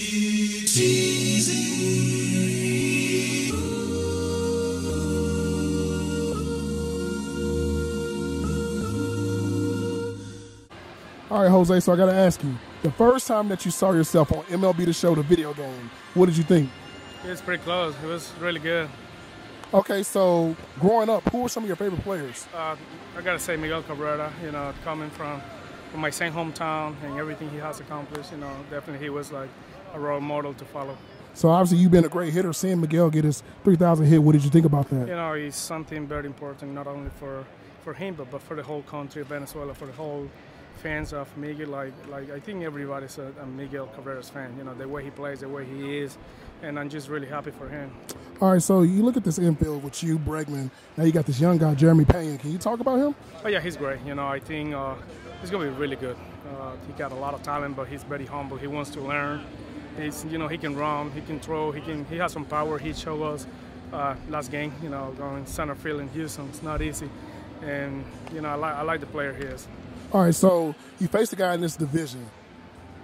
All right, Jose. So I got to ask you: the first time that you saw yourself on MLB The Show, the video game, what did you think? It was pretty close. It was really good. Okay, so growing up, who were some of your favorite players? Uh, I gotta say Miguel Cabrera. You know, coming from from my same hometown and everything he has accomplished. You know, definitely he was like a role model to follow. So obviously you've been a great hitter. Seeing Miguel get his 3,000 hit, what did you think about that? You know, he's something very important not only for for him but, but for the whole country, of Venezuela, for the whole fans of Miguel. Like like I think everybody's a, a Miguel Cabrera's fan. You know, the way he plays, the way he is, and I'm just really happy for him. All right, so you look at this infield with you, Bregman. Now you got this young guy, Jeremy Pena. Can you talk about him? Oh yeah, he's great. You know, I think uh, he's gonna be really good. Uh, he got a lot of talent, but he's very humble. He wants to learn. He's, you know, he can run, he can throw, he can, he has some power. He showed us uh, last game. You know, going center field in Houston, it's not easy, and you know, I like, I like the player he is. All right, so you face a guy in this division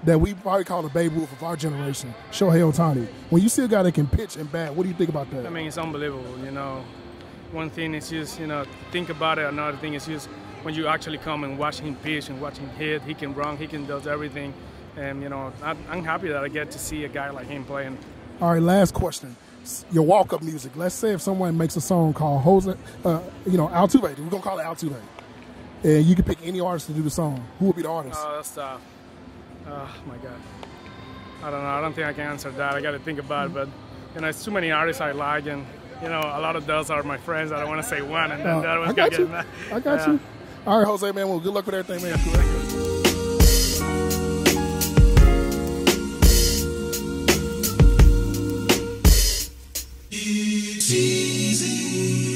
that we probably call the Babe Ruth of our generation, Shohei Ohtani. When you see a guy that can pitch and bat, what do you think about that? I mean, it's unbelievable. You know, one thing is just you know think about it. Another thing is just when you actually come and watch him pitch and watch him hit. He can run. He can does everything. And you know, I'm happy that I get to see a guy like him playing. All right, last question. Your walk-up music. Let's say if someone makes a song called Jose, uh, you know, Altuve. We're gonna call it Altuve. And you can pick any artist to do the song. Who would be the artist? Oh, that's tough. Oh my God. I don't know. I don't think I can answer that. I got to think about it. But you know, it's too many artists I like, and you know, a lot of those are my friends. I don't want to say one, and then Uh, the other I got gonna you. get. I got Yeah. you. All right, Jose, man. Well, good luck with everything, man. easy.